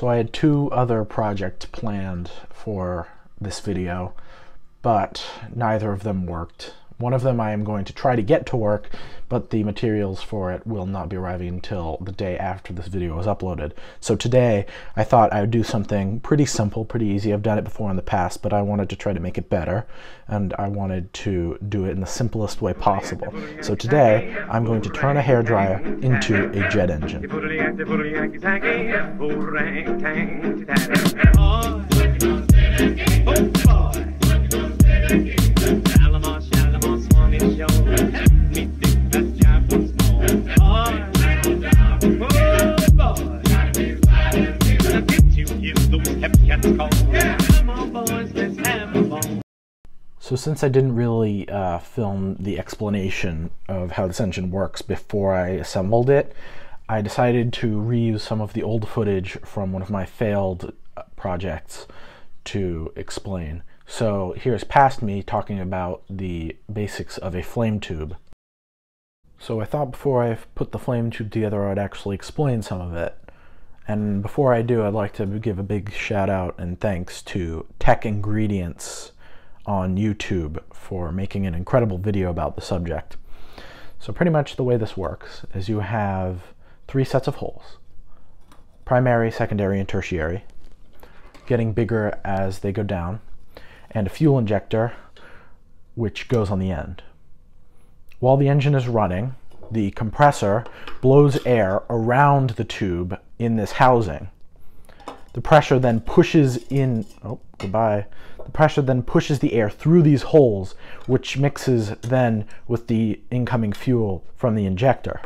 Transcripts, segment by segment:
So I had two other projects planned for this video, but neither of them worked. One of them I am going to try to get to work, but the materials for it will not be arriving until the day after this video is uploaded. So today, I thought I would do something pretty simple, pretty easy. I've done it before in the past, but I wanted to try to make it better, and I wanted to do it in the simplest way possible. So today, I'm going to turn a hairdryer into a jet engine. Oh, So since I didn't really uh, film the explanation of how this engine works before I assembled it, I decided to reuse some of the old footage from one of my failed uh, projects to explain. So here's past me talking about the basics of a flame tube. So I thought before I put the flame tube together I'd actually explain some of it. And before I do, I'd like to give a big shout out and thanks to Tech Ingredients on YouTube for making an incredible video about the subject. So pretty much the way this works is you have three sets of holes, primary, secondary, and tertiary, getting bigger as they go down, and a fuel injector which goes on the end. While the engine is running, the compressor blows air around the tube in this housing. The pressure then pushes in, oh, goodbye. The pressure then pushes the air through these holes, which mixes then with the incoming fuel from the injector.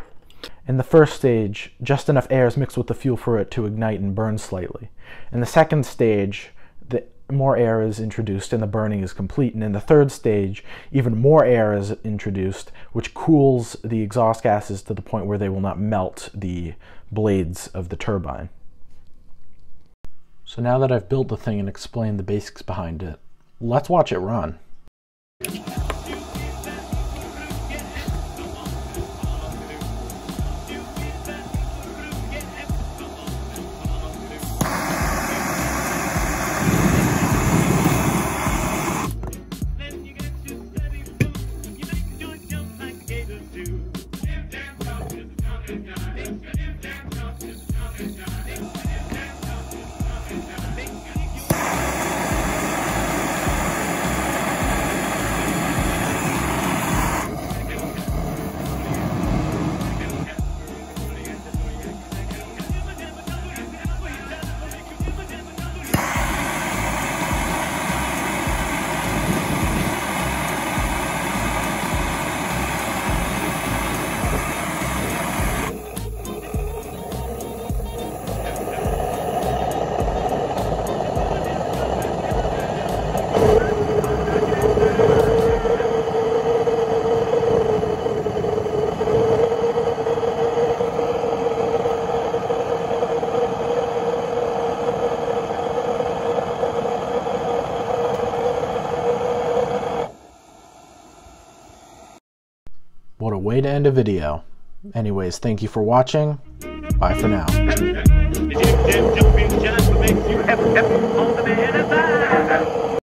In the first stage, just enough air is mixed with the fuel for it to ignite and burn slightly. In the second stage, the more air is introduced and the burning is complete. And in the third stage, even more air is introduced, which cools the exhaust gases to the point where they will not melt the blades of the turbine. So now that I've built the thing and explained the basics behind it, let's watch it run. What a way to end a video. Anyways, thank you for watching. Bye for now.